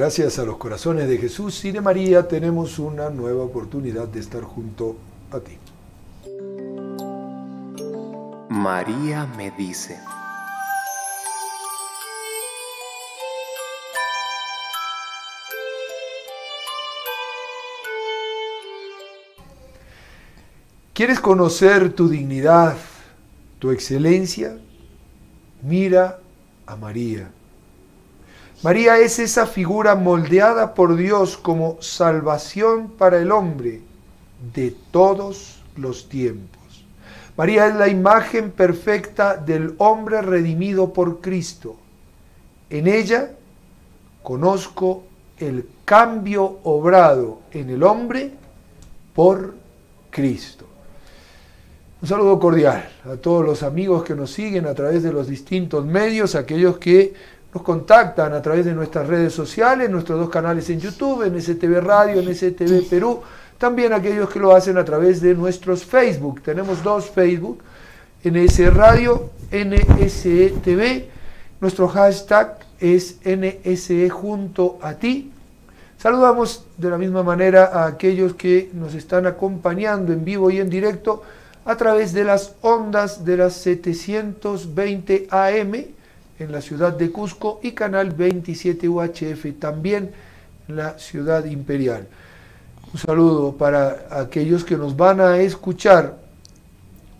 Gracias a los corazones de Jesús y de María tenemos una nueva oportunidad de estar junto a ti. María me dice. ¿Quieres conocer tu dignidad, tu excelencia? Mira a María. María es esa figura moldeada por Dios como salvación para el hombre de todos los tiempos. María es la imagen perfecta del hombre redimido por Cristo. En ella conozco el cambio obrado en el hombre por Cristo. Un saludo cordial a todos los amigos que nos siguen a través de los distintos medios, aquellos que nos contactan a través de nuestras redes sociales, nuestros dos canales en YouTube, en STV Radio, en STV Perú, también aquellos que lo hacen a través de nuestros Facebook. Tenemos dos Facebook, NS Radio, NSE TV. Nuestro hashtag es NSE junto a ti. Saludamos de la misma manera a aquellos que nos están acompañando en vivo y en directo a través de las ondas de las 720 AM en la ciudad de Cusco y canal 27 UHF también en la ciudad imperial. Un saludo para aquellos que nos van a escuchar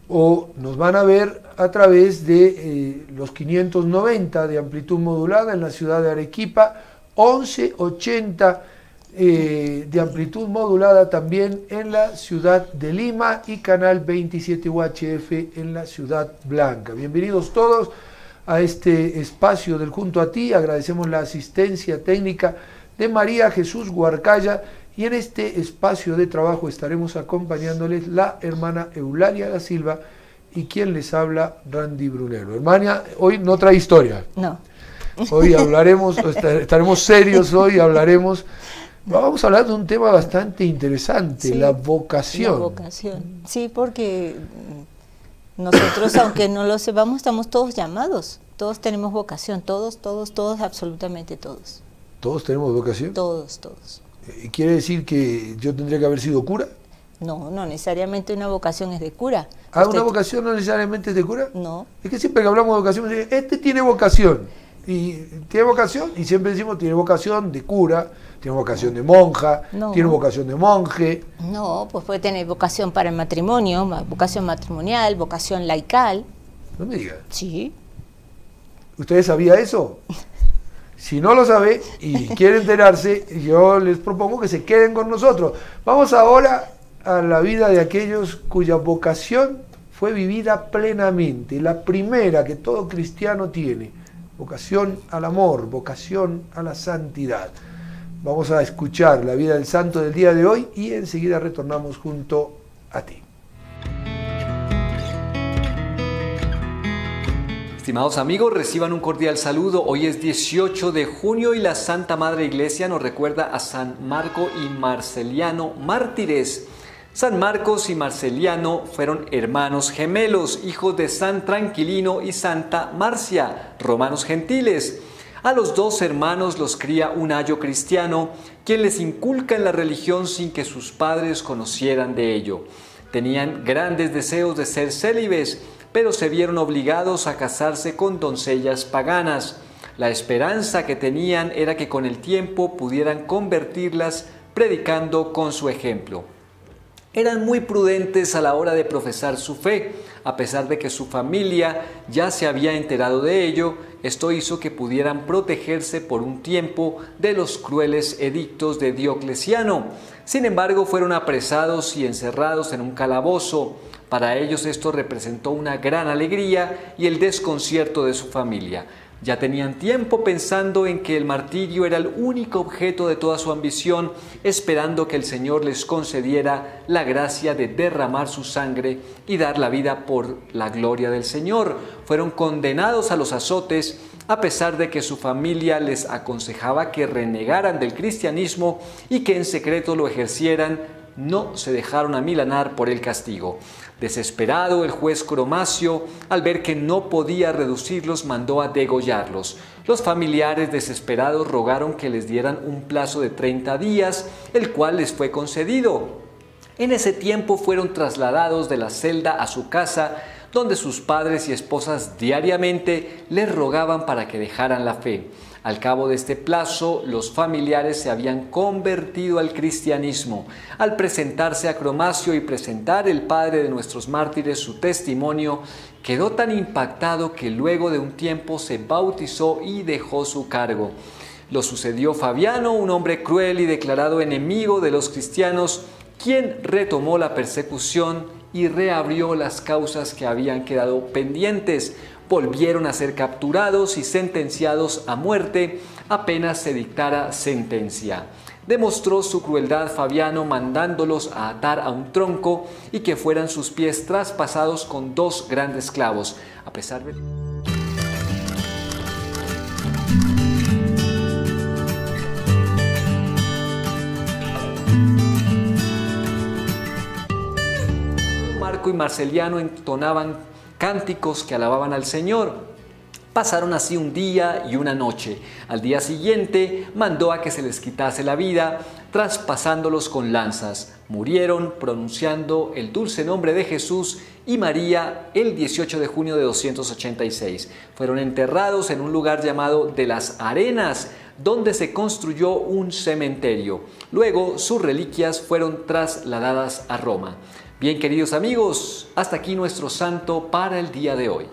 o nos van a ver a través de eh, los 590 de amplitud modulada en la ciudad de Arequipa, 1180 eh, de amplitud modulada también en la ciudad de Lima y canal 27 UHF en la ciudad blanca. Bienvenidos todos a este espacio del Junto a Ti. Agradecemos la asistencia técnica de María Jesús Guarcaya y en este espacio de trabajo estaremos acompañándoles la hermana Eulalia da Silva y quien les habla, Randy Brunero. Hermana, hoy no trae historia. No. Hoy hablaremos, estaremos serios hoy, hablaremos Vamos a hablar de un tema bastante interesante, la vocación. La vocación, sí, porque nosotros, aunque no lo sepamos, estamos todos llamados, todos tenemos vocación, todos, todos, todos, absolutamente todos. ¿Todos tenemos vocación? Todos, todos. ¿Quiere decir que yo tendría que haber sido cura? No, no necesariamente una vocación es de cura. ¿Ah, una vocación no necesariamente es de cura? No. Es que siempre que hablamos de vocación, este tiene vocación. Y tiene vocación, y siempre decimos tiene vocación de cura, tiene vocación de monja, tiene vocación de monje. No, pues puede tener vocación para el matrimonio, vocación matrimonial, vocación laical. No me diga. Sí. ¿Ustedes sabía eso? Si no lo sabe y quiere enterarse, yo les propongo que se queden con nosotros. Vamos ahora a la vida de aquellos cuya vocación fue vivida plenamente, la primera que todo cristiano tiene, vocación al amor, vocación a la santidad. Vamos a escuchar la vida del santo del día de hoy y enseguida retornamos junto a ti. Estimados amigos, reciban un cordial saludo. Hoy es 18 de junio y la Santa Madre Iglesia nos recuerda a San Marco y Marceliano mártires. San Marcos y Marceliano fueron hermanos gemelos, hijos de San Tranquilino y Santa Marcia, romanos gentiles. A los dos hermanos los cría un ayo cristiano, quien les inculca en la religión sin que sus padres conocieran de ello. Tenían grandes deseos de ser célibes, pero se vieron obligados a casarse con doncellas paganas. La esperanza que tenían era que con el tiempo pudieran convertirlas predicando con su ejemplo. Eran muy prudentes a la hora de profesar su fe, a pesar de que su familia ya se había enterado de ello, esto hizo que pudieran protegerse por un tiempo de los crueles edictos de Diocleciano. Sin embargo, fueron apresados y encerrados en un calabozo. Para ellos esto representó una gran alegría y el desconcierto de su familia. Ya tenían tiempo pensando en que el martirio era el único objeto de toda su ambición, esperando que el Señor les concediera la gracia de derramar su sangre y dar la vida por la gloria del Señor. Fueron condenados a los azotes a pesar de que su familia les aconsejaba que renegaran del cristianismo y que en secreto lo ejercieran no se dejaron amilanar por el castigo. Desesperado, el juez Cromacio, al ver que no podía reducirlos, mandó a degollarlos. Los familiares desesperados rogaron que les dieran un plazo de 30 días, el cual les fue concedido. En ese tiempo fueron trasladados de la celda a su casa, donde sus padres y esposas diariamente les rogaban para que dejaran la fe. Al cabo de este plazo, los familiares se habían convertido al cristianismo. Al presentarse a Cromacio y presentar el padre de nuestros mártires su testimonio, quedó tan impactado que luego de un tiempo se bautizó y dejó su cargo. Lo sucedió Fabiano, un hombre cruel y declarado enemigo de los cristianos, quien retomó la persecución y reabrió las causas que habían quedado pendientes volvieron a ser capturados y sentenciados a muerte apenas se dictara sentencia. Demostró su crueldad Fabiano mandándolos a atar a un tronco y que fueran sus pies traspasados con dos grandes clavos. A pesar de... Marco y Marceliano entonaban cánticos que alababan al Señor. Pasaron así un día y una noche. Al día siguiente mandó a que se les quitase la vida, traspasándolos con lanzas. Murieron pronunciando el dulce nombre de Jesús y María el 18 de junio de 286. Fueron enterrados en un lugar llamado de las Arenas, donde se construyó un cementerio. Luego sus reliquias fueron trasladadas a Roma. Bien, queridos amigos, hasta aquí nuestro santo para el día de hoy.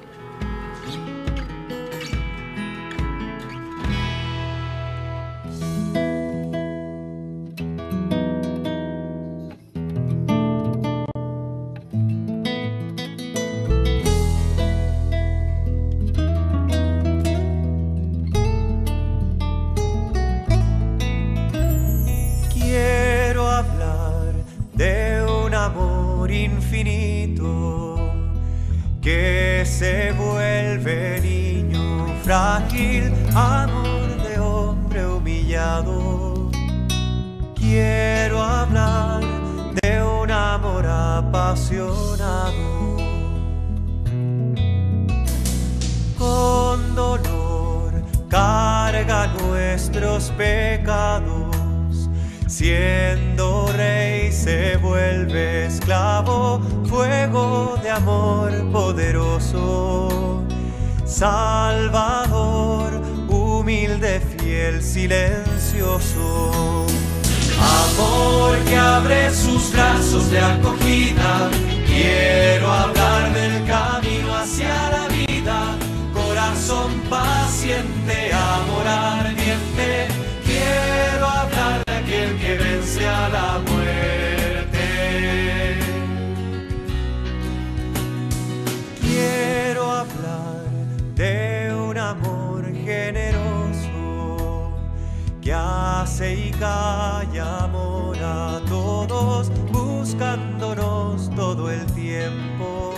Y calla amor a todos, buscándonos todo el tiempo,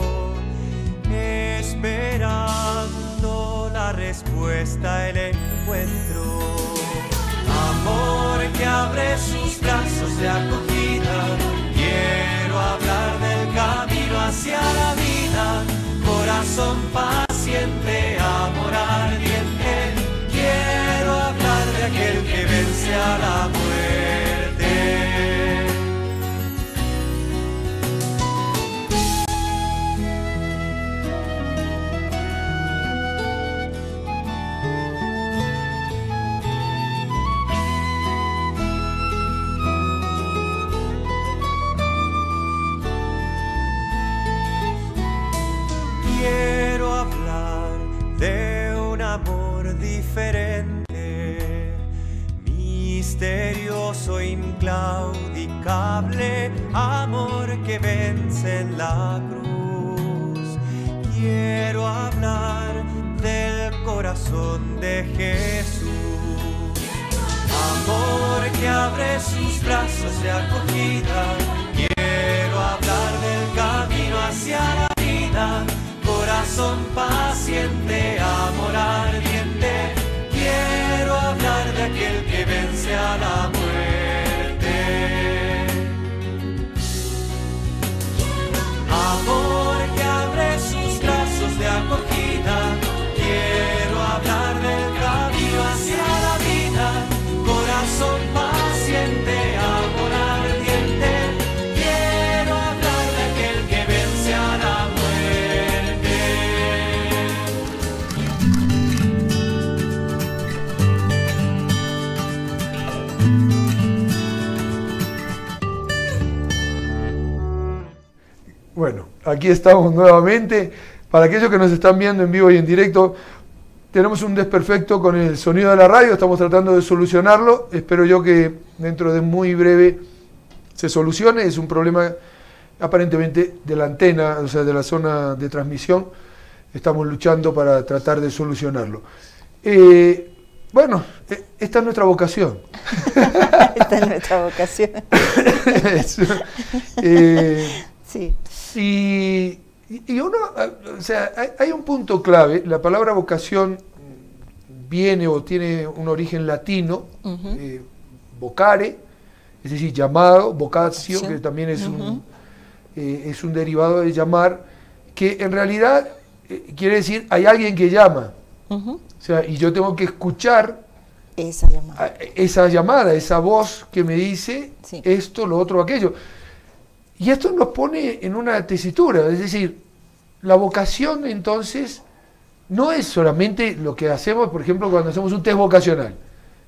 esperando la respuesta, el encuentro amor que abre sus brazos de acogida. Quiero hablar del camino hacia la vida, corazón paciente, a la inclaudicable amor que vence en la cruz. Quiero hablar del corazón de Jesús. Amor que abre sus brazos de acogida. Quiero hablar del camino hacia la vida. Corazón paciente, amor ardiente quiero hablar de aquel que vence a la aquí estamos nuevamente. Para aquellos que nos están viendo en vivo y en directo, tenemos un desperfecto con el sonido de la radio, estamos tratando de solucionarlo. Espero yo que dentro de muy breve se solucione. Es un problema aparentemente de la antena, o sea, de la zona de transmisión. Estamos luchando para tratar de solucionarlo. Eh, bueno, e- esta es nuestra vocación. Esta es nuestra vocación. Eh, Sí. Y, y uno, eh, o sea, hay, hay un punto clave. La palabra vocación viene o tiene un origen latino, eh, vocare, es decir, llamado, vocatio, Sí. que también es, un, eh, es un derivado de llamar, que en realidad eh, quiere decir hay alguien que llama. O sea, y yo tengo que escuchar Esa llamada. esa llamada, esa voz que me dice Sí. esto, lo otro, aquello. Y esto nos pone en una tesitura, es decir, la vocación entonces no es solamente lo que hacemos, por ejemplo, cuando hacemos un test vocacional.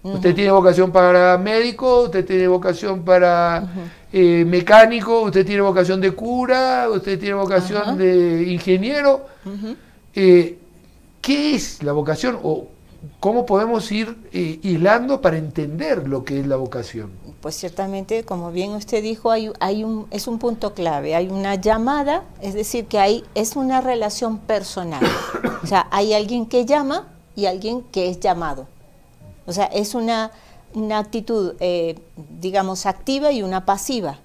Usted tiene vocación para médico, usted tiene vocación para eh, mecánico, usted tiene vocación de cura, usted tiene vocación de ingeniero. Eh, ¿Qué es la vocación? ¿O cómo podemos ir eh, hilando para entender lo que es la vocación? Pues ciertamente, como bien usted dijo, hay, un, es un punto clave. Hay una llamada, es decir, que hay, es una relación personal. O sea, hay alguien que llama y alguien que es llamado. O sea, es una, una actitud, eh, digamos, activa y una pasiva.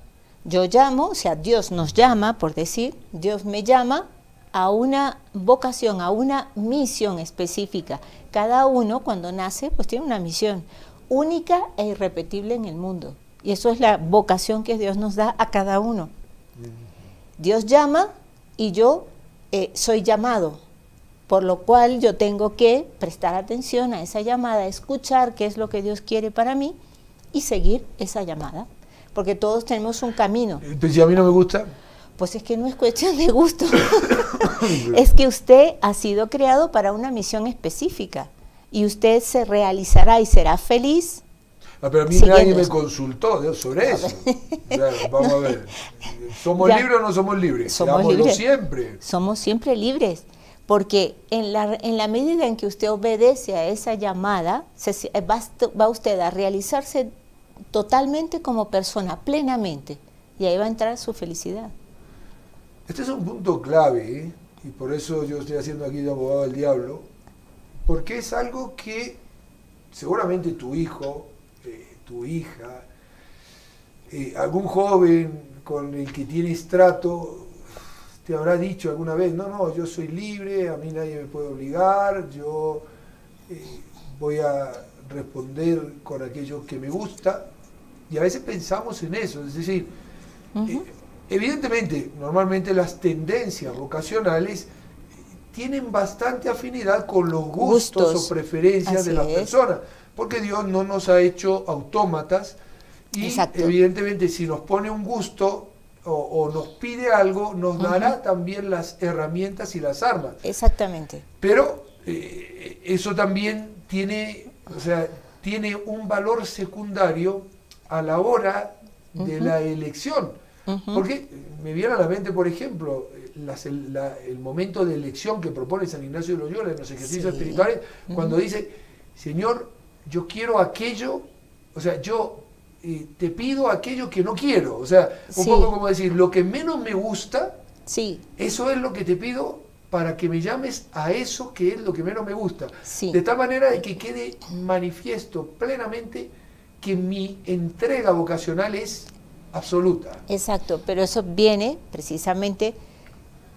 Yo llamo, o sea, Dios nos llama, por decir, Dios me llama a una vocación, a una misión específica. Cada uno cuando nace, pues tiene una misión única e irrepetible en el mundo. Y eso es la vocación que Dios nos da a cada uno. Dios llama y yo eh, soy llamado, por lo cual yo tengo que prestar atención a esa llamada, escuchar qué es lo que Dios quiere para mí y seguir esa llamada. Porque todos tenemos un camino. Eh, Pues si a mí no me gusta, Pues es que no es cuestión de gusto. es que usted ha sido creado para una misión específica y usted se realizará y será feliz. ah, pero a mí nadie me consultó sobre eso. Vamos a ver, ¿somos Ya. libres o no somos libres? Somos Seámoslo libres. siempre. Somos siempre libres. Porque en la, en la medida en que usted obedece a esa llamada, se- va, est- va usted a realizarse totalmente como persona, plenamente. Y ahí va a entrar su felicidad. Este es un punto clave, ¿eh? Y por eso yo estoy haciendo aquí de abogado del diablo, porque es algo que seguramente tu hijo, eh, tu hija, eh, algún joven con el que tienes trato, te habrá dicho alguna vez, no, no, yo soy libre, a mí nadie me puede obligar, yo eh, voy a responder con aquello que me gusta, y a veces pensamos en eso, es decir, evidentemente, normalmente las tendencias vocacionales tienen bastante afinidad con los gustos, Gustos. o preferencias Así de las es. personas, porque Dios no nos ha hecho autómatas y Exacto. evidentemente si nos pone un gusto o, o nos pide algo, nos dará también las herramientas y las armas. Exactamente. Pero eh, eso también tiene, o sea, tiene un valor secundario a la hora de la elección. Porque me viene a la mente, por ejemplo, las- el, la- el momento de elección que propone San Ignacio de Loyola en los ejercicios Sí. espirituales, cuando dice, Señor, yo quiero aquello, o sea, yo eh, te pido aquello que no quiero. O sea, un Sí. poco como decir, lo que menos me gusta, Sí, eso es lo que te pido para que me llames a eso que es lo que menos me gusta. Sí. De tal manera de que quede manifiesto plenamente que mi entrega vocacional es absoluta. Exacto, pero eso viene precisamente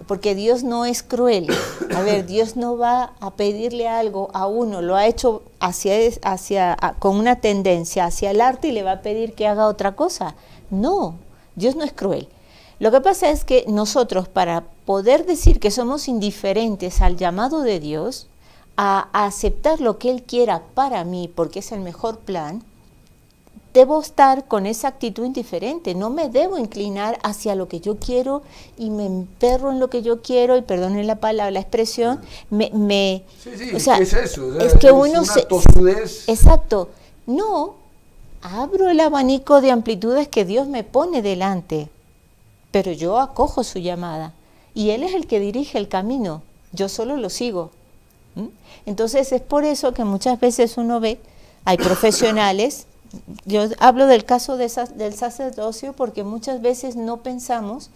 porque Dios no es cruel. A ver, Dios no va a pedirle algo a uno, lo ha hecho hacia, hacia, con una tendencia hacia el arte y le va a pedir que haga otra cosa. No, Dios no es cruel. Lo que pasa es que nosotros para poder decir que somos indiferentes al llamado de Dios, a aceptar lo que Él quiera para mí porque es el mejor plan, debo estar con esa actitud indiferente, no me debo inclinar hacia lo que yo quiero y me emperro en lo que yo quiero y perdonen la palabra, la expresión, me... me Sí, sí, o sea, ¿qué es eso? O sea, es que es uno se... tosudez. Exacto, no, abro el abanico de amplitudes que Dios me pone delante, pero yo acojo su llamada y Él es el que dirige el camino, yo solo lo sigo. ¿Mm? Entonces es por eso que muchas veces uno ve, hay profesionales, yo hablo del caso de del sacerdocio porque muchas veces no pensamos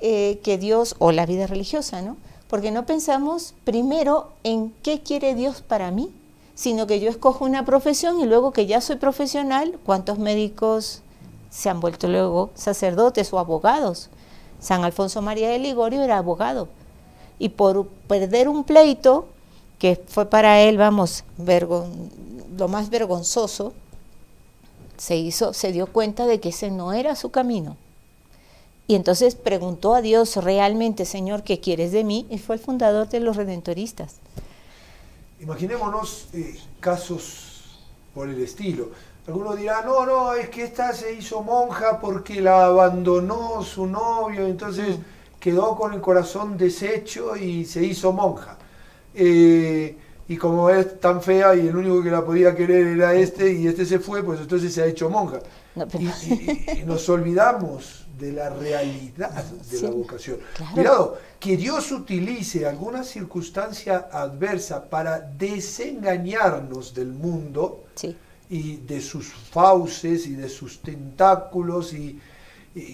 eh, que Dios, o la vida religiosa, ¿no? Porque no pensamos primero en qué quiere Dios para mí, sino que yo escojo una profesión y luego que ya soy profesional, ¿cuántos médicos se han vuelto luego sacerdotes o abogados? San Alfonso María de Ligorio era abogado y por perder un pleito, que fue para él, vamos, lo más vergonzoso, se hizo, se dio cuenta de que ese no era su camino. Y entonces preguntó a Dios realmente, Señor, ¿qué quieres de mí? Y fue el fundador de los redentoristas. Imaginémonos eh, casos por el estilo. Algunos dirán, no, no, es que esta se hizo monja porque la abandonó su novio, entonces mm. quedó con el corazón deshecho y se hizo monja. Eh, y como es tan fea y el único que la podía querer era este y este se fue, pues entonces se ha hecho monja. y, nos olvidamos de la realidad de la vocación. Cuidado, que Dios utilice alguna circunstancia adversa para desengañarnos del mundo y de sus fauces y de sus tentáculos y,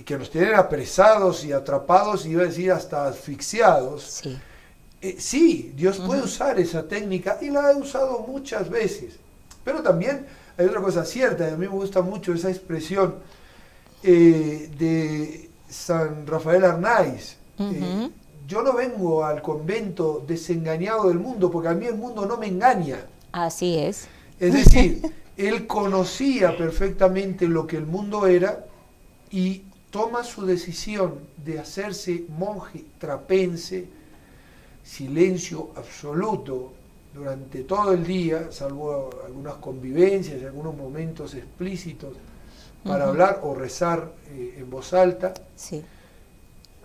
que nos tienen apresados y atrapados y iba a decir hasta asfixiados. Sí eh, sí, Dios puede usar esa técnica y la ha usado muchas veces. Pero también hay otra cosa cierta, y a mí me gusta mucho esa expresión eh, de San Rafael Arnaiz. Eh, yo no vengo al convento desengañado del mundo, porque a mí el mundo no me engaña. Así es. Es decir, él conocía perfectamente lo que el mundo era y toma su decisión de hacerse monje trapense, silencio absoluto durante todo el día, salvo algunas convivencias y algunos momentos explícitos para hablar o rezar eh, en voz alta. Sí.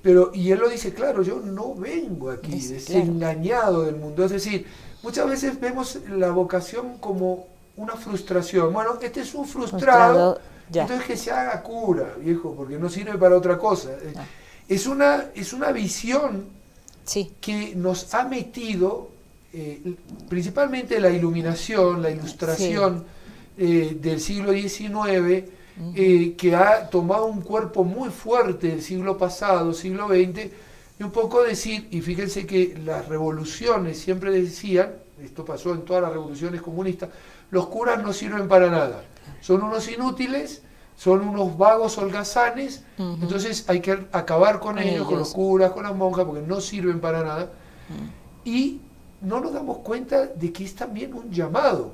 Pero, y él lo dice, claro, yo no vengo aquí desengañado del mundo. Es decir, muchas veces vemos la vocación como una frustración. Bueno, este es un frustrado, entonces que se haga cura, viejo, porque no sirve para otra cosa. Ah. Es, una, es una visión que nos ha metido eh, principalmente la iluminación, la ilustración eh, del siglo XIX, eh, que ha tomado un cuerpo muy fuerte del siglo pasado, siglo XX, y un poco decir, y fíjense que las revoluciones siempre decían, esto pasó en todas las revoluciones comunistas, los curas no sirven para nada, son unos inútiles, son unos vagos holgazanes, entonces hay que acabar con, ellos, con los curas, con las monjas, porque no sirven para nada. Y no nos damos cuenta de que es también un llamado,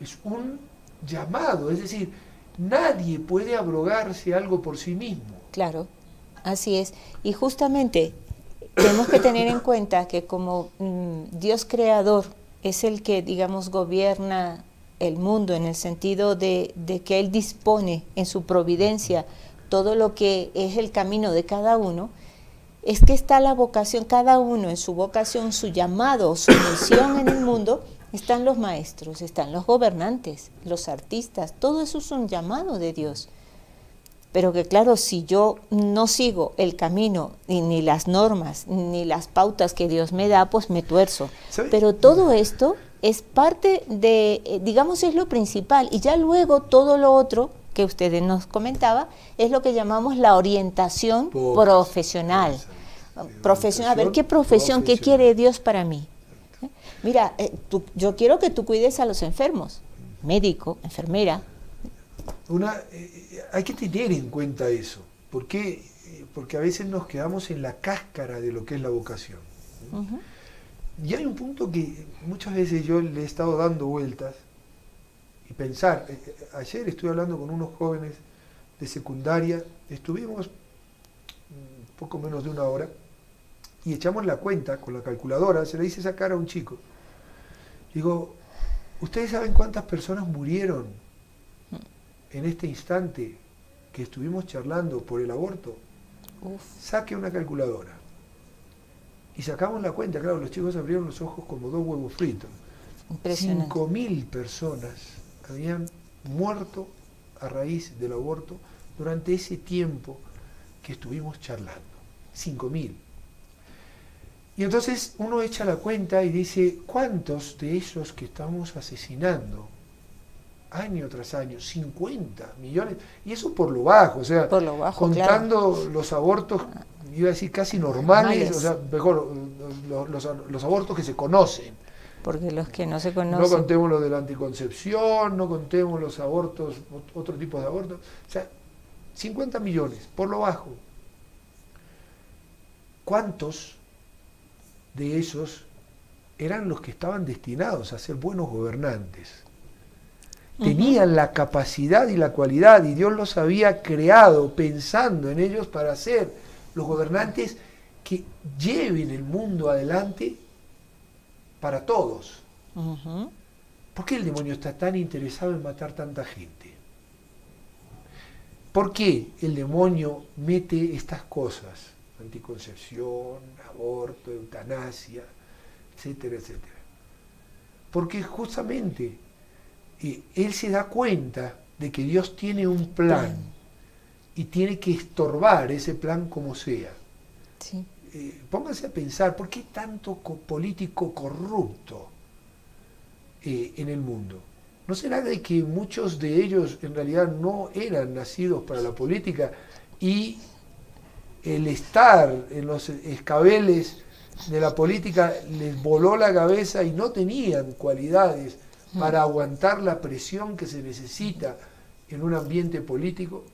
es un llamado, es decir, nadie puede abrogarse algo por sí mismo. Claro, así es. Y justamente tenemos que tener en cuenta que como mm, Dios creador es el que, digamos, gobierna el mundo en el sentido de, que Él dispone en su providencia todo lo que es el camino de cada uno, es que está la vocación, cada uno en su vocación, su llamado, su misión en el mundo, están los maestros, están los gobernantes, los artistas, todo eso es un llamado de Dios. Pero que claro, si yo no sigo el camino, ni las normas, ni las pautas que Dios me da, pues me tuerzo. Pero todo esto es parte de, eh, digamos, es lo principal. Y ya luego todo lo otro que ustedes nos comentaba es lo que llamamos la orientación profesional. Profesional, a ver qué profesión, qué quiere Dios para mí. ¿Eh? Mira, eh, yo quiero que tú cuides a los enfermos, médico, enfermera. Una, hay que tener en cuenta eso, porque, porque a veces nos quedamos en la cáscara de lo que es la vocación. Y hay un punto que muchas veces yo le he estado dando vueltas y pensar. Eh, eh, ayer estuve hablando con unos jóvenes de secundaria, estuvimos poco menos de una hora y echamos la cuenta con la calculadora, se le hice sacar a un chico. Digo, ¿ustedes saben cuántas personas murieron en este instante que estuvimos charlando por el aborto? Saque una calculadora. Y sacamos la cuenta, claro, los chicos abrieron los ojos como dos huevos fritos. Cinco mil personas habían muerto a raíz del aborto durante ese tiempo que estuvimos charlando. Cinco mil. Y entonces uno echa la cuenta y dice, ¿cuántos de esos que estamos asesinando año tras año? 50 millones. Y eso por lo bajo, o sea, Por lo bajo, contando los abortos, iba a decir casi normales, Normales. o sea, mejor, los, los- los abortos que se conocen. Porque los que no se No conocen. contemos lo de la anticoncepción, no contemos los abortos, ot- otro tipo de abortos. O sea, 50 millones, por lo bajo. ¿Cuántos de esos eran los que estaban destinados a ser buenos gobernantes? Tenían la capacidad y la cualidad y Dios los había creado pensando en ellos para ser los gobernantes que lleven el mundo adelante para todos. ¿Por qué el demonio está tan interesado en matar tanta gente? ¿Por qué el demonio mete estas cosas? Anticoncepción, aborto, eutanasia, etcétera, etcétera. Porque justamente eh, él se da cuenta de que Dios tiene un plan y tiene que estorbar ese plan como sea. Sí. Eh, pónganse a pensar, ¿por qué tanto co- político corrupto eh, en el mundo? ¿No será de que muchos de ellos en realidad no eran nacidos para la política y el estar en los escabeles de la política les voló la cabeza y no tenían cualidades para aguantar la presión que se necesita en un ambiente político?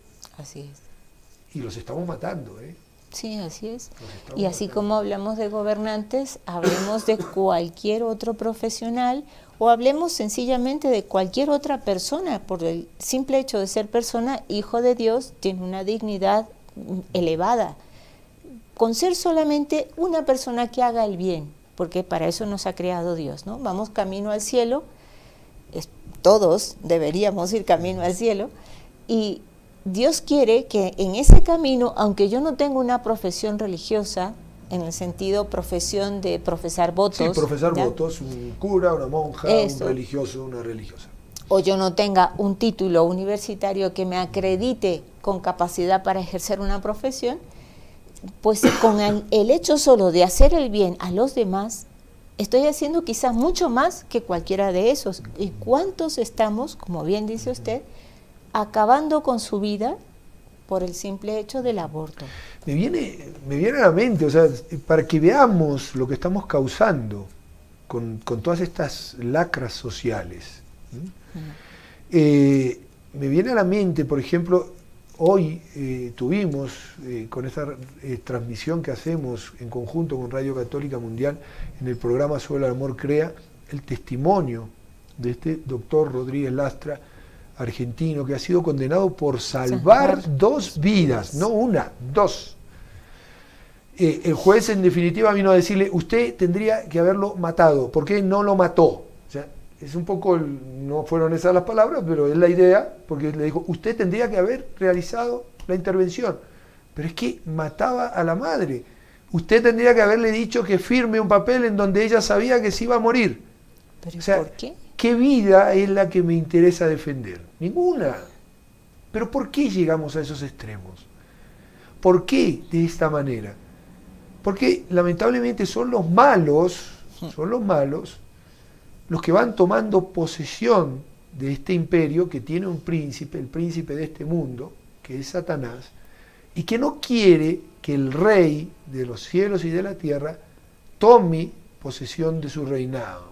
Así es. Y los estamos matando, ¿eh? Sí, así es. Y así matando. como hablamos de gobernantes, hablemos de cualquier otro profesional o hablemos sencillamente de cualquier otra persona. Por el simple hecho de ser persona, hijo de Dios, tiene una dignidad elevada. Con ser solamente una persona que haga el bien, porque para eso nos ha creado Dios, ¿no? Vamos camino al cielo, es- todos deberíamos ir camino al cielo, y Dios quiere que en ese camino, aunque yo no tenga una profesión religiosa, en el sentido profesión de profesar votos, Sí, profesar ¿ya? votos, un cura, una monja, Eso. un religioso, una religiosa. o yo no tenga un título universitario que me acredite con capacidad para ejercer una profesión, pues con el, el hecho solo de hacer el bien a los demás, estoy haciendo quizás mucho más que cualquiera de esos. ¿Y cuántos estamos, como bien dice usted, acabando con su vida por el simple hecho del aborto? Me viene, me viene a la mente, o sea, para que veamos lo que estamos causando con, con todas estas lacras sociales. Eh, me viene a la mente, por ejemplo, hoy eh, tuvimos eh, con esta transmisión que hacemos en conjunto con Radio Católica Mundial en el programa Sobre el Amor Crea, el testimonio de este doctor Rodríguez Lastra, argentino, que ha sido condenado por salvar dos vidas, no una, dos. Eh, el juez en definitiva vino a decirle, usted tendría que haberlo matado, ¿por qué no lo mató? O sea, es un poco, el- no fueron esas las palabras, pero es la idea, porque le dijo, usted tendría que haber realizado la intervención, pero es que mataba a la madre. Usted tendría que haberle dicho que firme un papel en donde ella sabía que se iba a morir. ¿Pero O sea, por qué? ¿Qué vida es la que me interesa defender? Ninguna. Pero ¿por qué llegamos a esos extremos? ¿Por qué de esta manera? Porque lamentablemente son los malos, son los malos, los que van tomando posesión de este imperio que tiene un príncipe, el príncipe de este mundo, que es Satanás, y que no quiere que el rey de los cielos y de la tierra tome posesión de su reinado.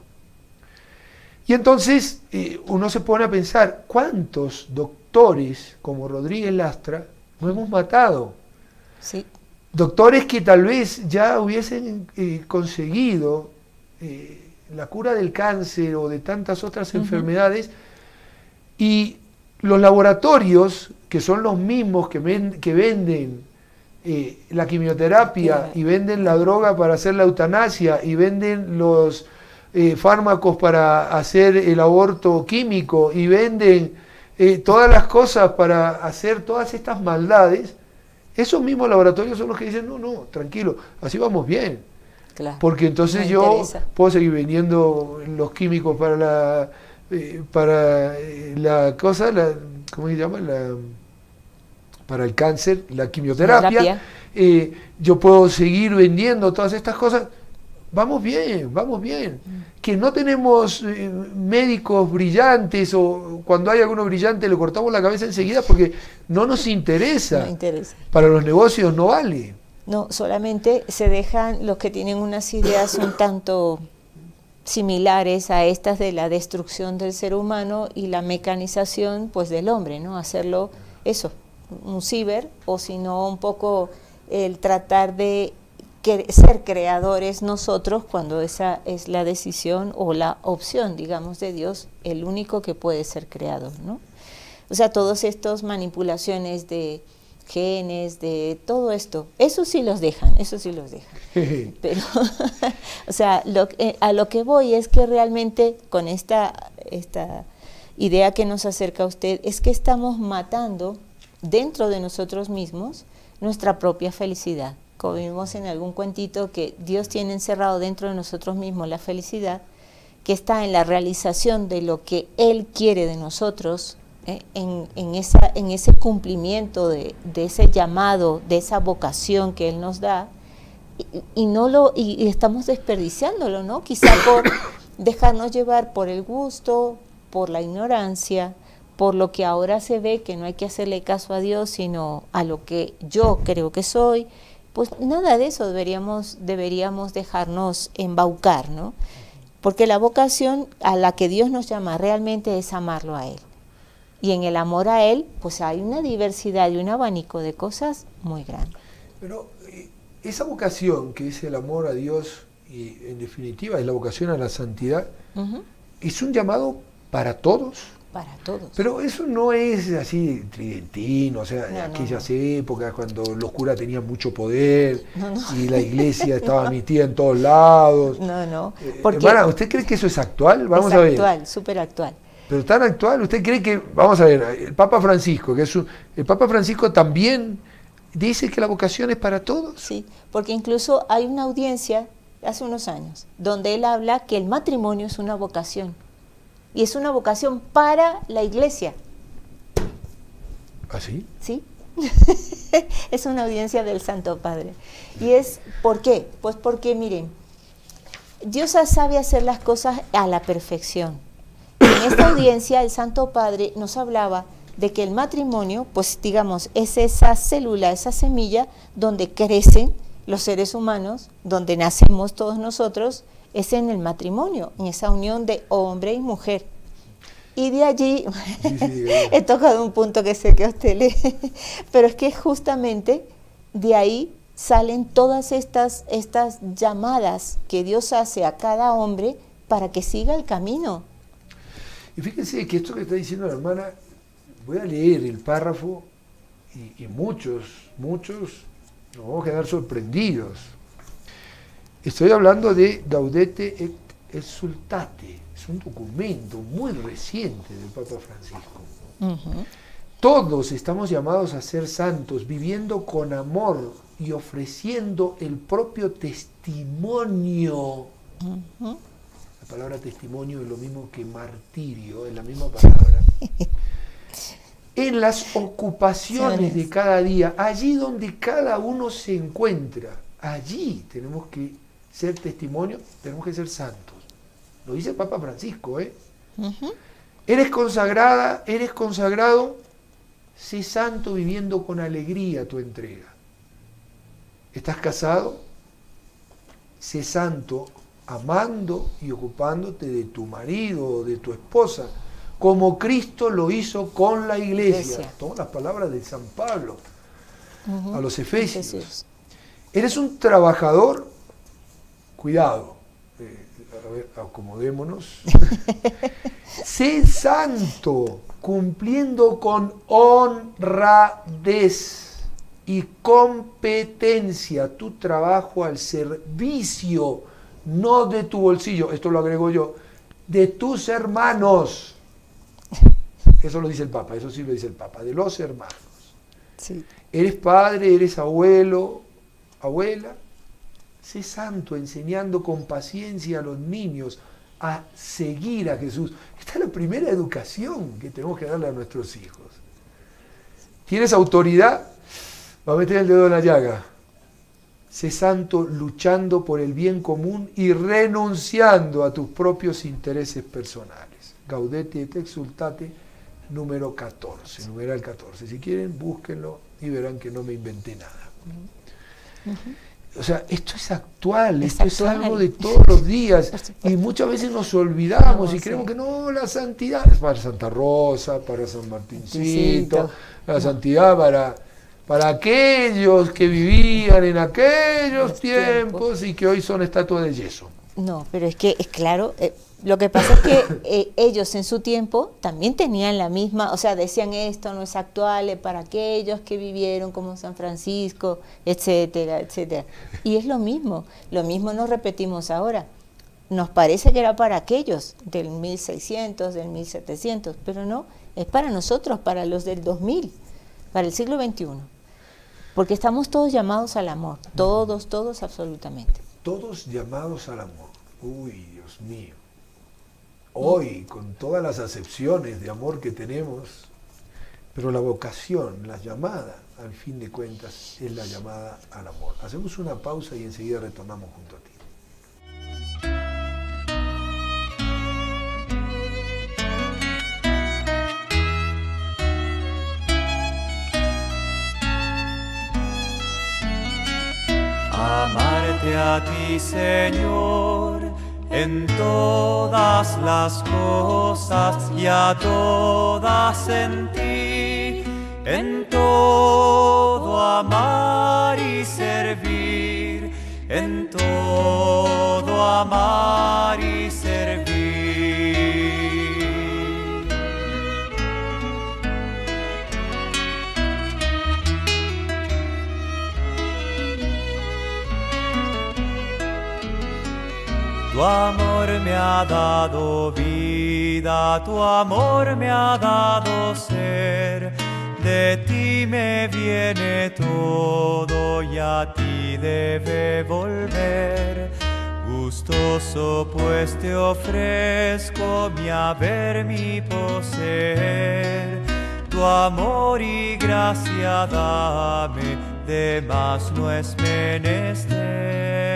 Y entonces eh, uno se pone a pensar, ¿cuántos doctores como Rodríguez Lastra no hemos matado? Sí, Doctores que tal vez ya hubiesen eh, conseguido eh, la cura del cáncer o de tantas otras enfermedades y los laboratorios, que son los mismos que, ven- que venden eh, la quimioterapia y venden la droga para hacer la eutanasia y venden los eh, fármacos para hacer el aborto químico y venden eh, todas las cosas para hacer todas estas maldades, esos mismos laboratorios son los que dicen, no, no, tranquilo, así vamos bien. claro. Porque entonces yo interesa. puedo seguir vendiendo los químicos para la eh, para la cosa, la, ¿cómo se llama? La, para el cáncer, la quimioterapia. Terapia. Eh, yo puedo seguir vendiendo todas estas cosas vamos bien, vamos bien. Que no tenemos eh, médicos brillantes o cuando hay alguno brillante le cortamos la cabeza enseguida porque no nos interesa. No interesa. Para los negocios no vale. No, solamente se dejan los que tienen unas ideas un tanto similares a estas de la destrucción del ser humano y la mecanización pues del hombre, ¿no? Hacerlo eso, un ciber o si no un poco el tratar de ser creadores nosotros cuando esa es la decisión o la opción, digamos, de Dios, el único que puede ser creador, ¿no? O sea, todas estas manipulaciones de genes, de todo esto, eso sí los dejan, eso sí los dejan. Pero, o sea, lo, eh, a lo que voy es que realmente con esta, esta idea que nos acerca a usted, es que estamos matando dentro de nosotros mismos nuestra propia felicidad. Como vimos en algún cuentito que Dios tiene encerrado dentro de nosotros mismos la felicidad, que está en la realización de lo que Él quiere de nosotros, ¿eh? en, esa, en ese cumplimiento de, ese llamado, de esa vocación que Él nos da, y, no lo, y, estamos desperdiciándolo, ¿no? Quizá por dejarnos llevar por el gusto, por la ignorancia, por lo que ahora se ve que no hay que hacerle caso a Dios, sino a lo que yo creo que soy, pues nada de eso deberíamos, deberíamos dejarnos embaucar, ¿no? Porque la vocación a la que Dios nos llama realmente es amarlo a Él. Y en el amor a Él, pues hay una diversidad y un abanico de cosas muy grande. Pero eh, esa vocación que es el amor a Dios y en definitiva es la vocación a la santidad, es un llamado para todos para todos. Pero eso no es así tridentino, o sea, en aquellas épocas cuando los curas tenían mucho poder y la iglesia estaba metida en todos lados. No, no. Eh, hermana, ¿usted cree que eso es actual? Vamos a ver. actual, súper actual. Pero tan actual, ¿usted cree que, vamos a ver, el Papa Francisco, que es el Papa Francisco también dice que la vocación es para todos? Sí, porque incluso hay una audiencia hace unos años donde él habla que el matrimonio es una vocación y es una vocación para la iglesia. ¿Ah, sí? Sí. es una audiencia del Santo Padre. ¿Y es por qué? Pues porque, miren, Dios sabe hacer las cosas a la perfección. En esta audiencia el Santo Padre nos hablaba de que el matrimonio, pues digamos, es esa célula, esa semilla donde crecen los seres humanos, donde nacemos todos nosotros, es en el matrimonio, en esa unión de hombre y mujer. Y de allí he tocado un punto que sé que usted lee, pero es que justamente de ahí salen todas estas, estas llamadas que Dios hace a cada hombre para que siga el camino. Y fíjense que esto que está diciendo la hermana, voy a leer el párrafo y, y muchos, muchos nos vamos a quedar sorprendidos. Estoy hablando de Gaudete et Exultate, es un documento muy reciente del Papa Francisco. Todos estamos llamados a ser santos, viviendo con amor y ofreciendo el propio testimonio. La palabra testimonio es lo mismo que martirio, es la misma palabra. en las ocupaciones de cada día, allí donde cada uno se encuentra, allí tenemos que ser testimonio, tenemos que ser santos. Lo dice el Papa Francisco, ¿eh? Eres consagrada, eres consagrado, sé santo viviendo con alegría tu entrega. ¿Estás casado? Sé santo amando y ocupándote de tu marido o de tu esposa, como Cristo lo hizo con la iglesia. Toma las palabras de San Pablo a los Efesios. Eres un trabajador cuidado, eh, a ver, acomodémonos. sé santo, cumpliendo con honradez y competencia tu trabajo al servicio, no de tu bolsillo, esto lo agrego yo, de tus hermanos. Eso lo dice el Papa, eso sí lo dice el Papa, de los hermanos. Eres padre, eres abuelo, abuela, Sé santo enseñando con paciencia a los niños a seguir a Jesús. Esta es la primera educación que tenemos que darle a nuestros hijos. ¿Tienes autoridad? Va a meter el dedo en la llaga. sé santo luchando por el bien común y renunciando a tus propios intereses personales. Gaudete et exultate, número 14, numeral 14. Si quieren, búsquenlo y verán que no me inventé nada. O sea, esto es actual, Es esto es algo de todos los días. Y muchas veces nos olvidamos No, y creemos sí. que no, la santidad es para Santa Rosa, para San Martincito, la santidad para, para aquellos que vivían en aquellos Los tiempos, tiempos. y que hoy son estatuas de yeso. No, pero es que, es claro, eh, lo que pasa es que eh, ellos en su tiempo también tenían la misma, o sea, decían esto no es actual, es para aquellos que vivieron como San Francisco, etcétera, etcétera. Y es lo mismo, lo mismo nos repetimos ahora. Nos parece que era para aquellos del 1600, del 1700, pero no, es para nosotros, para los del 2000, para el siglo XXI. Porque estamos todos llamados al amor, todos, todos absolutamente. Todos llamados al amor. Uy, Dios mío. Hoy, con todas las acepciones de amor que tenemos, pero la vocación, la llamada, al fin de cuentas, es la llamada al amor. Hacemos una pausa y enseguida retornamos junto a ti. Amarte a ti, Señor, en todas las cosas y a todas en ti, en todo amar y servir, en todo amar y servir. Tu amor me ha dado vida, tu amor me ha dado ser. De ti me viene todo y a ti debe volver. Gustoso pues te ofrezco mi haber, mi poseer. Tu amor y gracia dame, de más no es menester.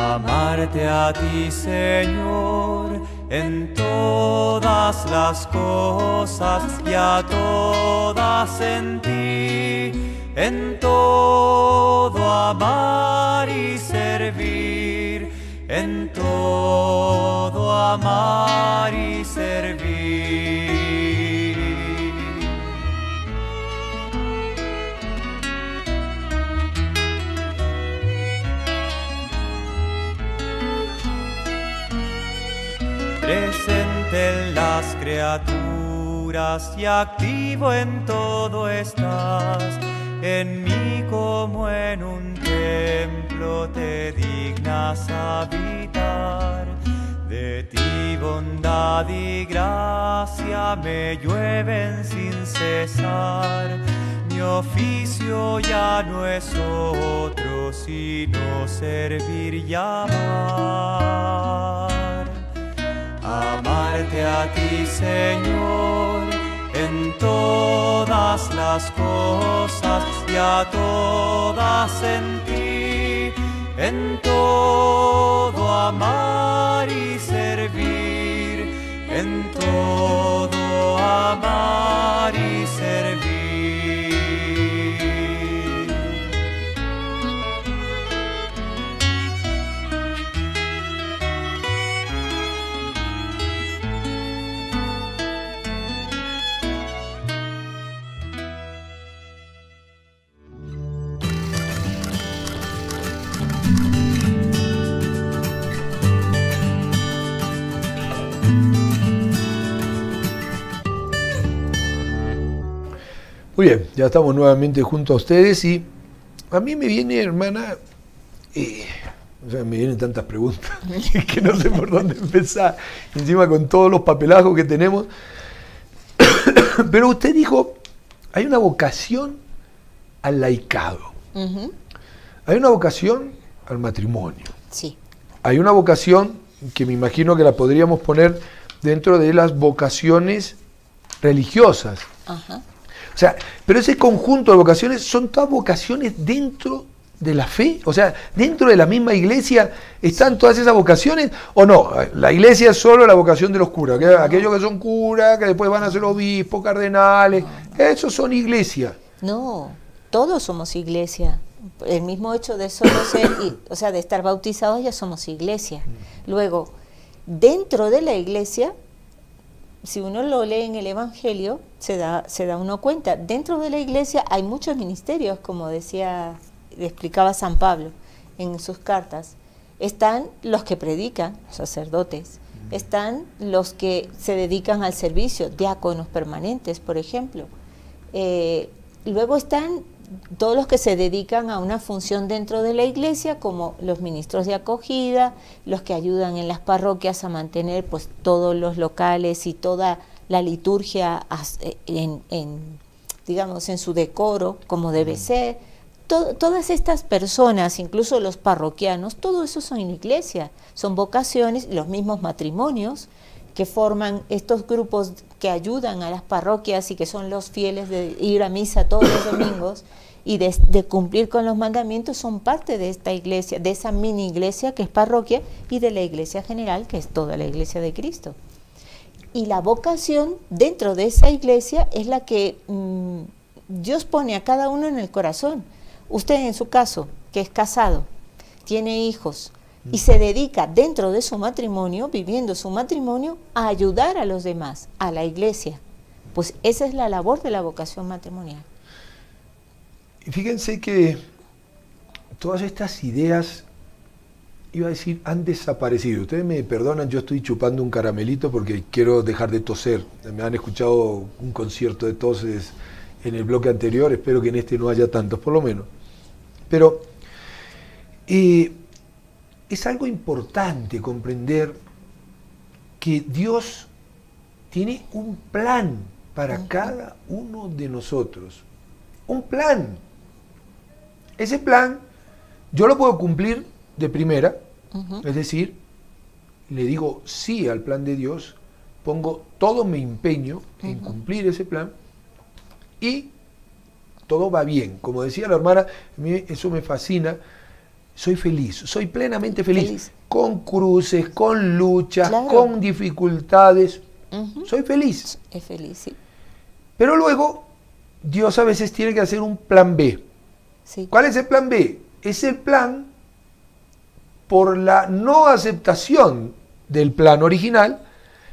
Amarte a ti, Señor, en todas las cosas y a todas en ti, en todo amar y servir, en todo amar y servir. En las criaturas y activo en todo estás. En mí como en un templo te dignas habitar. De ti bondad y gracia me llueven sin cesar. Mi oficio ya no es otro sino servir y amar. Amarte a ti, Señor, en todas las cosas y a todas en ti, en todo amar y servir, en todo amar y servir. Muy bien, ya estamos nuevamente junto a ustedes y a mí me viene, hermana, eh, o sea, me vienen tantas preguntas que no sé por dónde empezar, encima con todos los papelajos que tenemos. Pero usted dijo, hay una vocación al laicado, hay una vocación al matrimonio, Sí. hay una vocación que me imagino que la podríamos poner dentro de las vocaciones religiosas. Ajá. Sea, pero ese conjunto de vocaciones son todas vocaciones dentro de la fe, o sea, dentro de la misma iglesia están todas esas vocaciones, o no, la iglesia es solo la vocación de los curas, que aquellos que son curas, que después van a ser obispos, cardenales, esos son iglesias. No, todos somos iglesia. El mismo hecho de solo ser, o sea, de estar bautizados ya somos iglesia. Luego, dentro de la iglesia, si uno lo lee en el Evangelio, se da, se da uno cuenta, dentro de la iglesia hay muchos ministerios, como decía explicaba San Pablo en sus cartas, están los que predican, sacerdotes, están los que se dedican al servicio, diáconos permanentes, por ejemplo. Eh, luego están todos los que se dedican a una función dentro de la iglesia, como los ministros de acogida, los que ayudan en las parroquias a mantener pues todos los locales y toda la liturgia en, digamos en su decoro como debe ser. Todas estas personas, incluso los parroquianos, todo eso son iglesia, son vocaciones, los mismos matrimonios que forman estos grupos que ayudan a las parroquias y que son los fieles de ir a misa todos los domingos y de, cumplir con los mandamientos son parte de esta iglesia, de esa mini iglesia que es parroquia y de la iglesia general que es toda la iglesia de Cristo. Y la vocación dentro de esa iglesia es la que mm, Dios pone a cada uno en el corazón. Usted en su caso, que es casado, tiene hijos y se dedica dentro de su matrimonio, viviendo su matrimonio, a ayudar a los demás, a la iglesia. Pues esa es la labor de la vocación matrimonial. Y fíjense que todas estas ideas, iba a decir, han desaparecido. Ustedes me perdonan, yo estoy chupando un caramelito porque quiero dejar de toser. Me han escuchado un concierto de toses en el bloque anterior, espero que en este no haya tantos, por lo menos. Pero eh, es algo importante comprender que Dios tiene un plan para cada uno de nosotros. Un plan. Ese plan yo lo puedo cumplir de primera, es decir, le digo sí al plan de Dios, pongo todo mi empeño en cumplir ese plan y todo va bien. Como decía la hermana, eso me fascina. Soy feliz, soy plenamente feliz. Con cruces, con luchas, con dificultades. Soy feliz. Es feliz, sí. Pero luego, Dios a veces tiene que hacer un plan B. ¿Cuál es el plan B? Es el plan por la no aceptación del plan original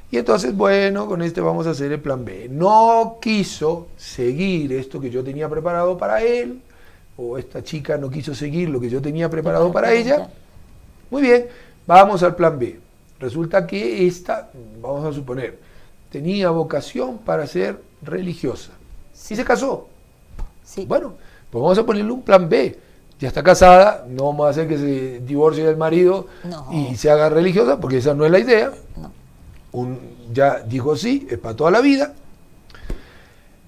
y entonces, bueno, con este vamos a hacer el plan B. No quiso seguir esto que yo tenía preparado para él, o esta chica no quiso seguir lo que yo tenía preparado para ella. Muy bien, vamos al plan B. Resulta que esta, vamos a suponer, tenía vocación para ser religiosa. Y se casó. Sí. Bueno, pues vamos a ponerle un plan B. Ya está casada, no vamos a hacer que se divorcie del marido y se haga religiosa, porque esa no es la idea. No ya dijo sí, es para toda la vida,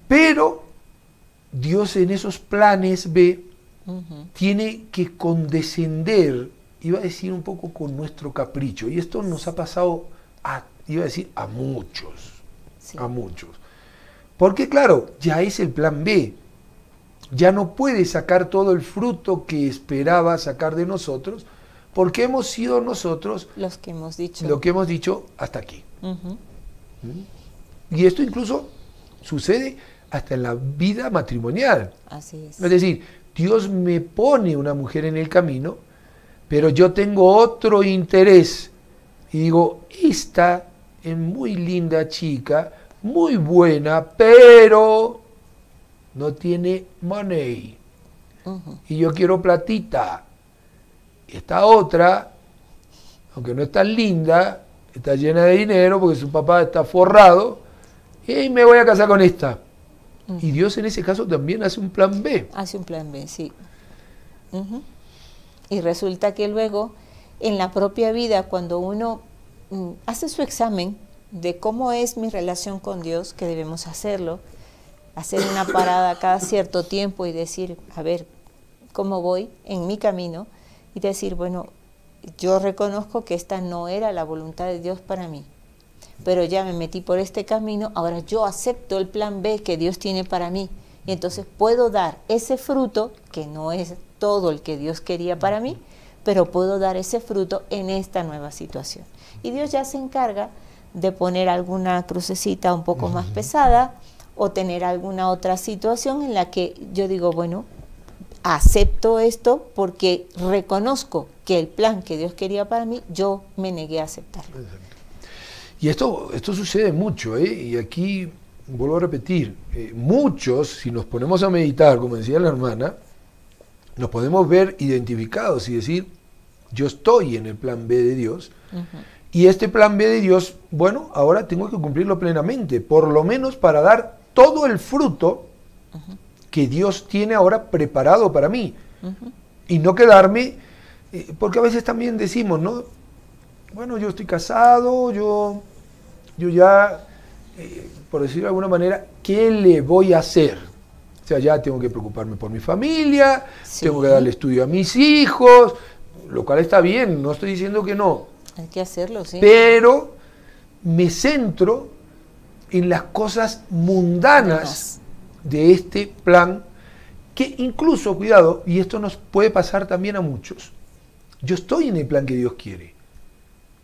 pero Dios en esos planes B tiene que condescender, iba a decir un poco con nuestro capricho, y esto nos ha pasado, a, iba a decir, a muchos, a muchos. Porque claro, ya es el plan B, ya no puede sacar todo el fruto que esperaba sacar de nosotros, porque hemos sido nosotros los que hemos dicho. lo que hemos dicho hasta aquí. Y esto incluso sucede hasta en la vida matrimonial. Así es. Es decir, Dios me pone una mujer en el camino, pero yo tengo otro interés. Y digo, esta es muy linda chica, muy buena, pero no tiene money. Y yo quiero platita. Y esta otra, aunque no es tan linda, está llena de dinero porque su papá está forrado, y me voy a casar con esta. Y Dios en ese caso también hace un plan B. Hace un plan B, sí. Y resulta que luego, en la propia vida, cuando uno mm, hace su examen de cómo es mi relación con Dios, que debemos hacerlo, hacer una parada cada cierto tiempo y decir, a ver, ¿cómo voy en mi camino? Y decir, bueno, yo reconozco que esta no era la voluntad de Dios para mí, pero ya me metí por este camino, ahora yo acepto el plan B que Dios tiene para mí Y entonces puedo dar ese fruto, que no es todo el que Dios quería para mí, pero puedo dar ese fruto en esta nueva situación. Y Dios ya se encarga de poner alguna crucecita un poco más pesada o tener alguna otra situación en la que yo digo, bueno, acepto esto porque reconozco que el plan que Dios quería para mí, yo me negué a aceptarlo. Y esto, esto sucede mucho, ¿eh? y aquí vuelvo a repetir, eh, muchos, si nos ponemos a meditar, como decía la hermana, nos podemos ver identificados y decir, yo estoy en el plan B de Dios, y este plan B de Dios, bueno, ahora tengo que cumplirlo plenamente, por lo menos para dar todo el fruto que Dios tiene ahora preparado para mí. Y no quedarme, eh, porque a veces también decimos, ¿no? Bueno, yo estoy casado, yo, yo ya, eh, por decirlo de alguna manera, ¿qué le voy a hacer? O sea, ya tengo que preocuparme por mi familia, tengo que darle estudio a mis hijos, lo cual está bien, no estoy diciendo que no. Hay que hacerlo, sí. Pero me centro en las cosas mundanas de este plan, que incluso, cuidado, y esto nos puede pasar también a muchos, yo estoy en el plan que Dios quiere,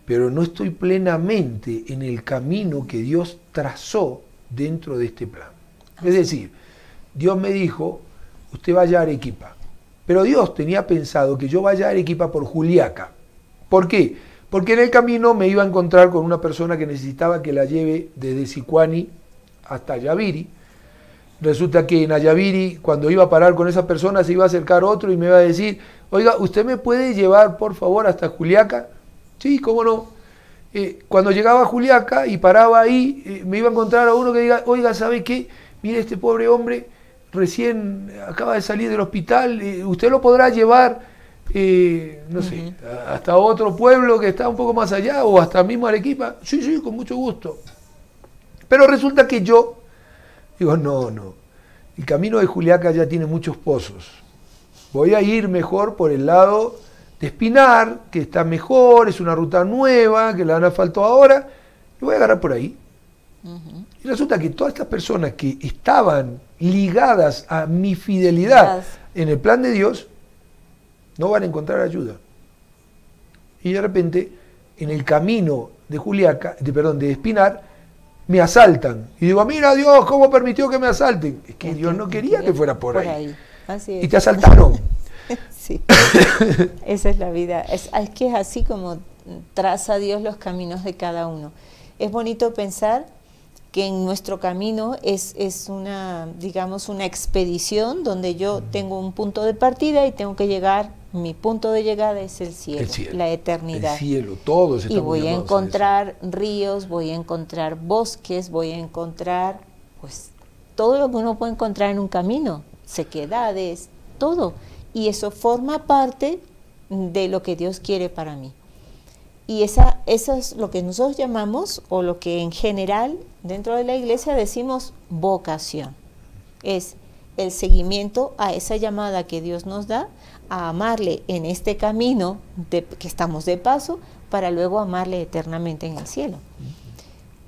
pero no estoy plenamente en el camino que Dios trazó dentro de este plan. Es decir, Dios me dijo, usted vaya a Arequipa, pero Dios tenía pensado que yo vaya a Arequipa por Juliaca. ¿Por qué? Porque en el camino me iba a encontrar con una persona que necesitaba que la lleve desde Sicuani hasta Yaviri. Resulta que en Ayaviri, cuando iba a parar con esa persona, se iba a acercar otro y me iba a decir, oiga, ¿usted me puede llevar por favor hasta Juliaca? Sí, cómo no. Eh, cuando llegaba a Juliaca y paraba ahí, eh, me iba a encontrar a uno que diga, oiga, ¿sabe qué? Mire, este pobre hombre recién acaba de salir del hospital, eh, ¿usted lo podrá llevar? no sé, hasta otro pueblo que está un poco más allá o hasta mismo Arequipa. Sí, sí, con mucho gusto. Pero resulta que yo digo, no, no, el camino de Juliaca ya tiene muchos pozos. Voy a ir mejor por el lado de Espinar, que está mejor, es una ruta nueva, que la han asfaltado ahora, y voy a agarrar por ahí. Y resulta que todas estas personas que estaban ligadas a mi fidelidad en el plan de Dios, no van a encontrar ayuda. Y de repente, en el camino de Juliaca, de, perdón, de Espinar, me asaltan. Y digo, mira Dios, ¿cómo permitió que me asalten? Es que Dios no quería que fuera por, ahí. Y te asaltaron. Sí. Esa es la vida. Es, es que es así como traza Dios los caminos de cada uno. Es bonito pensar que en nuestro camino es, es una, digamos, una expedición donde yo tengo un punto de partida y tengo que llegar, mi punto de llegada es el cielo, la eternidad. El cielo, todos Y voy a encontrar ríos, voy a encontrar bosques, voy a encontrar, pues, todo lo que uno puede encontrar en un camino, sequedades, todo. Y eso forma parte de lo que Dios quiere para mí. Y esa, eso es lo que nosotros llamamos, o lo que en general dentro de la iglesia decimos vocación. Es el seguimiento a esa llamada que Dios nos da a amarle en este camino de, que estamos de paso para luego amarle eternamente en el cielo.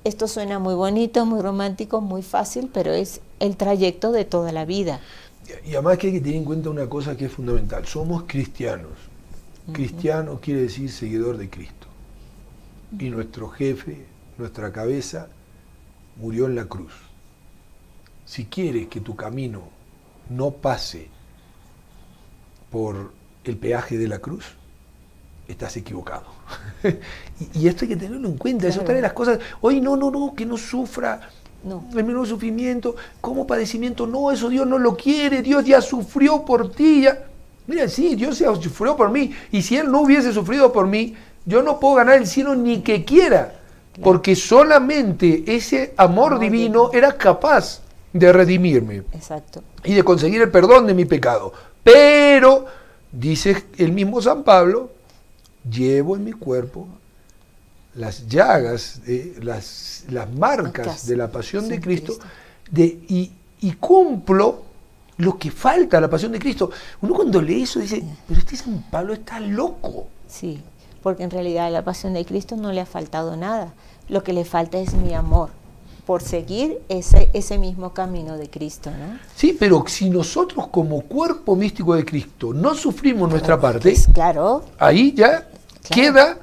Esto suena muy bonito, muy romántico, muy fácil, pero es el trayecto de toda la vida. Y además que hay que tener en cuenta una cosa que es fundamental. Somos cristianos. Cristiano quiere decir seguidor de Cristo y nuestro jefe, nuestra cabeza, murió en la cruz. Si quieres que tu camino no pase por el peaje de la cruz, estás equivocado. y, esto hay que tenerlo en cuenta, es otra de las cosas. Hoy no, no, no, que no sufra no. el menor sufrimiento, como padecimiento, no, eso Dios no lo quiere, Dios ya sufrió por ti. Ya. Mira, sí, Dios ya sufrió por mí, y si Él no hubiese sufrido por mí, yo no puedo ganar el cielo ni que quiera, porque solamente ese amor, divino, era capaz de redimirme Exacto. y de conseguir el perdón de mi pecado. Pero, dice el mismo San Pablo, llevo en mi cuerpo las llagas, las, las marcas de la pasión de Cristo, De, y, y cumplo lo que falta a la pasión de Cristo. Uno cuando lee eso dice, pero este San Pablo está loco. Sí porque en realidad a la pasión de Cristo no le ha faltado nada. Lo que le falta es mi amor por seguir ese, ese mismo camino de Cristo, ¿no? Sí, pero si nosotros como cuerpo místico de Cristo no sufrimos nuestra parte, claro, ahí ya queda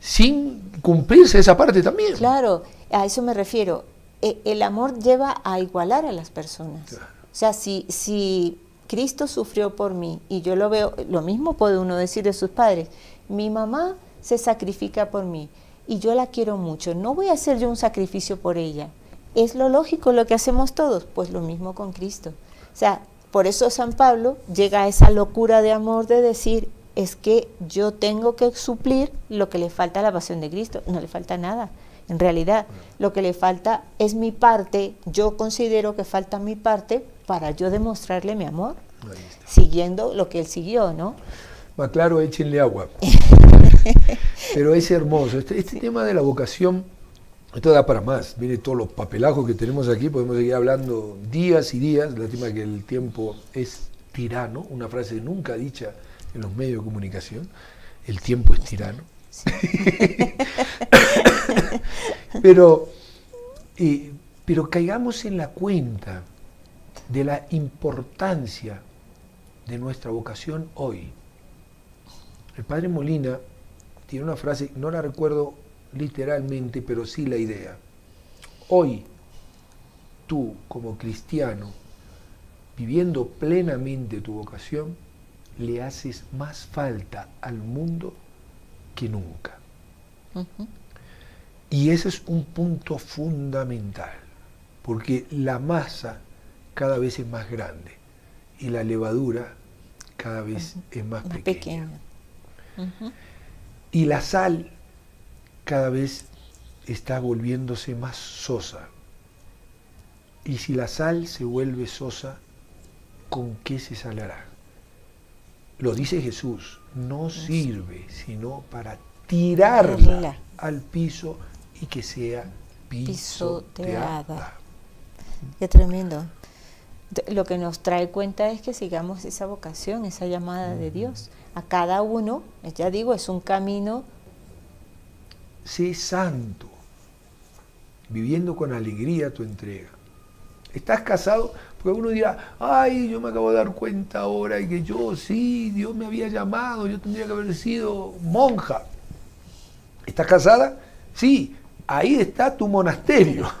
sin cumplirse esa parte también. claro, a eso me refiero. E- El amor lleva a igualar a las personas. O sea, si, si Cristo sufrió por mí y yo lo veo, lo mismo puede uno decir de sus padres, mi mamá se sacrifica por mí y yo la quiero mucho, no voy a hacer yo un sacrificio por ella. Es lo lógico lo que hacemos todos, pues lo mismo con Cristo. O sea, por eso San Pablo llega a esa locura de amor de decir, es que yo tengo que suplir lo que le falta a la pasión de Cristo, no le falta nada. En realidad, lo que le falta es mi parte, yo considero que falta mi parte para yo demostrarle mi amor, siguiendo lo que él siguió, ¿no? Más claro, échenle agua. Pero es hermoso. Este, este tema de la vocación, esto da para más. Mire todos los papelajos que tenemos aquí, podemos seguir hablando días y días. Lástima que el tiempo es tirano, una frase nunca dicha en los medios de comunicación. El tiempo es tirano. pero, eh, pero caigamos en la cuenta de la importancia de nuestra vocación hoy. El padre Molina tiene una frase, no la recuerdo literalmente, pero sí la idea. Hoy, tú como cristiano, viviendo plenamente tu vocación, le haces más falta al mundo que nunca. Y ese es un punto fundamental, porque la masa cada vez es más grande y la levadura cada vez es más Más pequeña. Y la sal cada vez está volviéndose más sosa. Y si la sal se vuelve sosa, ¿con qué se salará? Lo dice Jesús, no sirve sino para tirarla al piso y que sea pisoteada. Qué tremendo. Lo que nos trae cuenta es que sigamos esa vocación, esa llamada de Dios. A cada uno, ya digo, es un camino sé santo, viviendo con alegría tu entrega. ¿Estás casado? Porque uno dirá, ay, yo me acabo de dar cuenta ahora y que yo sí, Dios me había llamado, yo tendría que haber sido monja. ¿Estás casada? Sí, ahí está tu monasterio.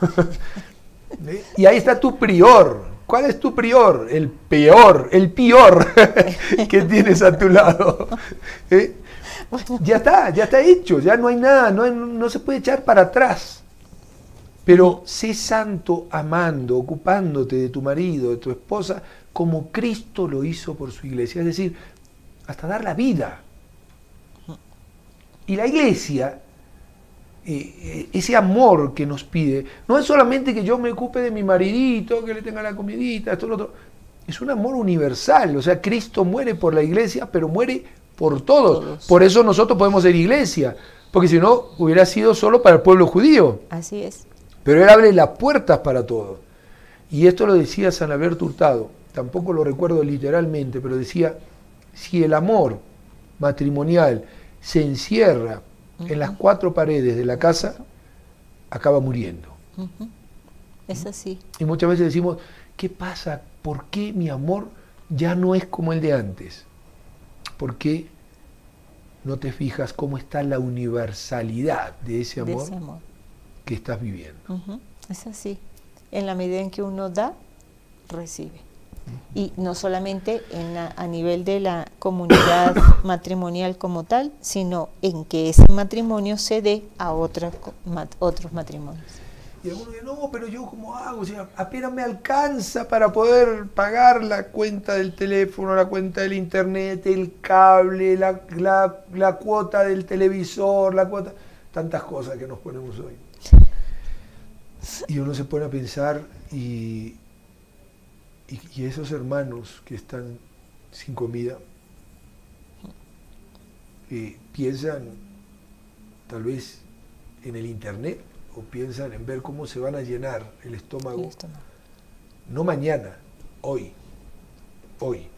Y ahí está tu prior. ¿Cuál es tu prior? El peor, el peor que tienes a tu lado. ¿Eh? Ya está, ya está hecho, ya no hay nada, no, hay- no se puede echar para atrás. Pero sé santo amando, ocupándote de tu marido, de tu esposa, como Cristo lo hizo por su iglesia, es decir, hasta dar la vida. Y la iglesia, eh, eh, ese amor que nos pide, no es solamente que yo me ocupe de mi maridito, que le tenga la comidita, esto, lo otro. Es un amor universal. O sea, Cristo muere por la iglesia, pero muere por todos. Todos. Por eso nosotros podemos ser iglesia. Porque si no, hubiera sido solo para el pueblo judío. Así es. Pero Él abre las puertas para todos. Y esto lo decía San Alberto Hurtado, tampoco lo recuerdo literalmente, pero decía, si el amor matrimonial se encierra en las cuatro paredes de la casa, acaba muriendo. Es así. Y muchas veces decimos, ¿qué pasa? ¿Por qué mi amor ya no es como el de antes? ¿Por qué no te fijas cómo está la universalidad de ese De amor ese amor. Que estás viviendo? Es así. En la medida en que uno da, recibe. Y no solamente en la- a nivel de la comunidad matrimonial como tal, sino en que ese matrimonio se dé a otras co- mat- otros matrimonios. Y algunos dicen, no, pero yo cómo hago, o sea, apenas me alcanza para poder pagar la cuenta del teléfono, la cuenta del internet, el cable, la, la- la cuota del televisor, la cuota, tantas cosas que nos ponemos hoy. Y uno se pone a pensar y, y, y esos hermanos que están sin comida, eh, piensan tal vez en el internet o piensan en ver cómo se van a llenar el estómago, no mañana, hoy, hoy.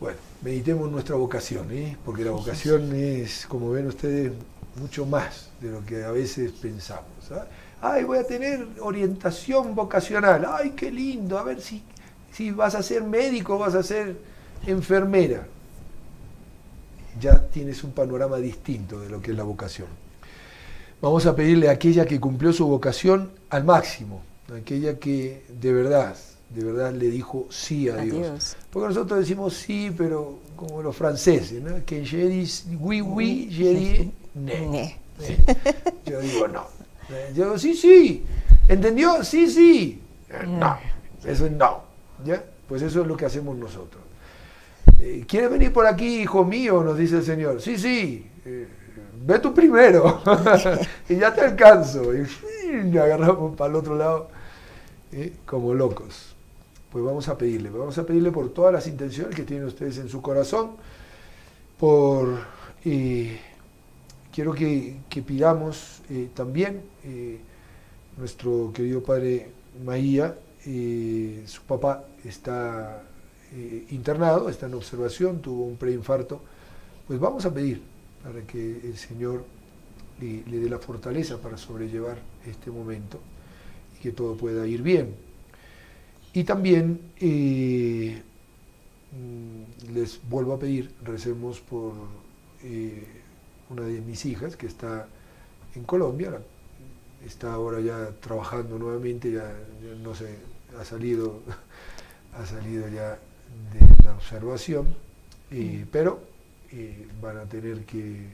Bueno, meditemos nuestra vocación, ¿eh? porque la vocación es, como ven ustedes, mucho más de lo que a veces pensamos. ¿ah? Ay, voy a tener orientación vocacional. Ay, qué lindo. A ver si, si vas a ser médico, vas a ser enfermera. Ya tienes un panorama distinto de lo que es la vocación. Vamos a pedirle a aquella que cumplió su vocación al máximo, aquella que de verdad, de verdad le dijo sí a Dios. Porque nosotros decimos sí, pero como los franceses, ¿no? Que je dis oui, oui, je dis ne. Yo digo no. Yo digo sí, sí. ¿Entendió? Sí, sí. No. Eso es no. ¿Ya? Pues eso es lo que hacemos nosotros. Eh, ¿Quieres venir por aquí, hijo mío? Nos dice el Señor. Sí, sí. Eh, ve tú primero. y ya te alcanzo. Y agarramos para el otro lado ¿eh? como locos. Pues vamos a pedirle. Vamos a pedirle por todas las intenciones que tienen ustedes en su corazón. Por. Quiero que, pidamos también nuestro querido padre Maía. su papá está eh, internado, está en observación, tuvo un preinfarto, pues vamos a pedir para que el Señor le, dé la fortaleza para sobrellevar este momento y que todo pueda ir bien. Y también eh, mm, les vuelvo a pedir, recemos por eh, una de mis hijas que está en Colombia, está ahora ya trabajando nuevamente, ya, ya no sé, ha salido, ha salido ya de la observación, pero eh, van a tener que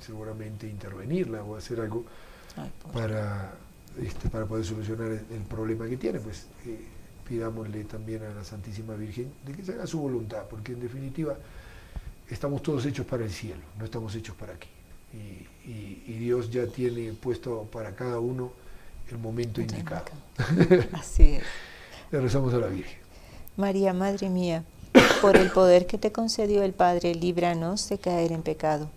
seguramente intervenirla o hacer algo para, este, para poder solucionar el, problema que tiene. Pues eh, pidámosle también a la Santísima Virgen de que se haga su voluntad, porque en definitiva estamos todos hechos para el cielo, no estamos hechos para aquí. Y, Dios ya tiene puesto para cada uno el momento indicado. Así es. Le rezamos a la Virgen. María, Madre mía, por el poder que te concedió el Padre, líbranos de caer en pecado.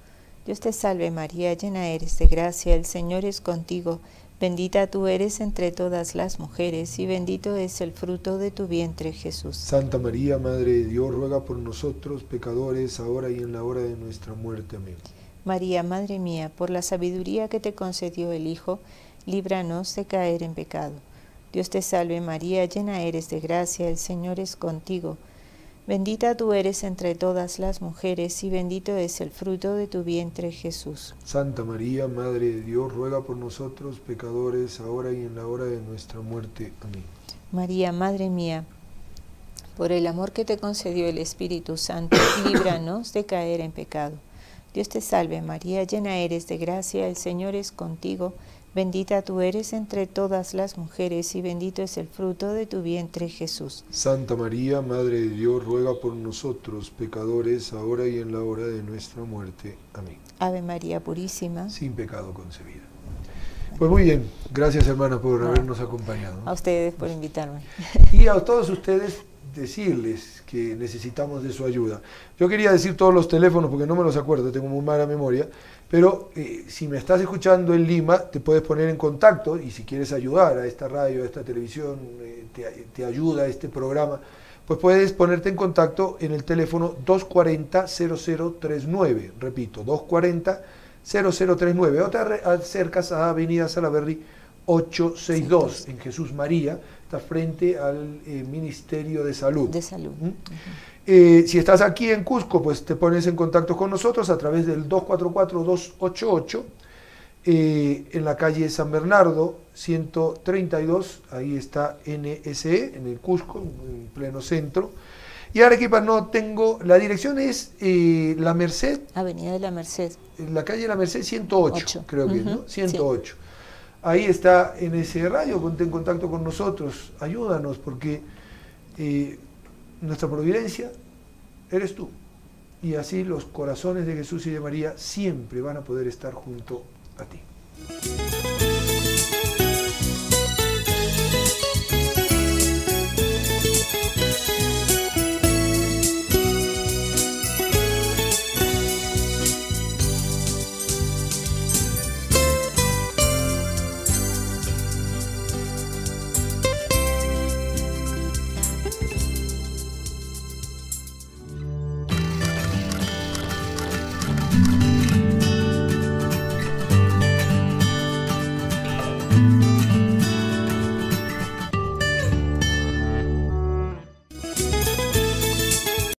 Dios te salve María, llena eres de gracia, el Señor es contigo, bendita tú eres entre todas las mujeres, y bendito es el fruto de tu vientre, Jesús. Santa María, Madre de Dios, ruega por nosotros pecadores, ahora y en la hora de nuestra muerte. Amén. María, Madre mía, por la sabiduría que te concedió el Hijo, líbranos de caer en pecado. Dios te salve María, llena eres de gracia, el Señor es contigo. Bendita tú eres entre todas las mujeres y bendito es el fruto de tu vientre Jesús. Santa María, Madre de Dios, ruega por nosotros pecadores, ahora y en la hora de nuestra muerte. Amén. María, Madre mía, por el amor que te concedió el Espíritu Santo, líbranos de caer en pecado. Dios te salve María, llena eres de gracia, el Señor es contigo. Bendita tú eres entre todas las mujeres y bendito es el fruto de tu vientre Jesús. Santa María, Madre de Dios, ruega por nosotros pecadores, ahora y en la hora de nuestra muerte. Amén. Ave María Purísima. Sin pecado concebida. Pues muy bien, gracias hermana por habernos acompañado. A ustedes por invitarme. Y a todos ustedes decirles que necesitamos de su ayuda. Yo quería decir todos los teléfonos porque no me los acuerdo, tengo muy mala memoria, pero eh, si me estás escuchando en Lima, te puedes poner en contacto y si quieres ayudar a esta radio, a esta televisión, eh, te, ayuda a este programa, pues puedes ponerte en contacto en el teléfono 240-0039. Repito, 240-0039. O te acercas a Avenida Salaberry 862 en Jesús María, está frente al eh, Ministerio de Salud. De Salud. ¿Mm? Eh, si estás aquí en Cusco, pues te pones en contacto con nosotros a través del 244-288 eh, en la calle San Bernardo 132, ahí está NSE, en el Cusco, en pleno centro. Y Arequipa no tengo, la dirección es eh, La Merced. Avenida de la Merced. En la calle La Merced 108, creo que, ¿no? 108. Ahí está NSE Radio, ponte en contacto con nosotros, ayúdanos porque nuestra providencia eres tú. Y así los corazones de Jesús y de María siempre van a poder estar junto a ti.